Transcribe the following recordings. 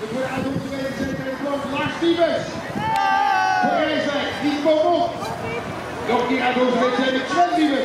De vooruit op de tweede zet de. Lars Voor Die komt. Nog die uit de tweede zet.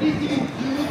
Thank you.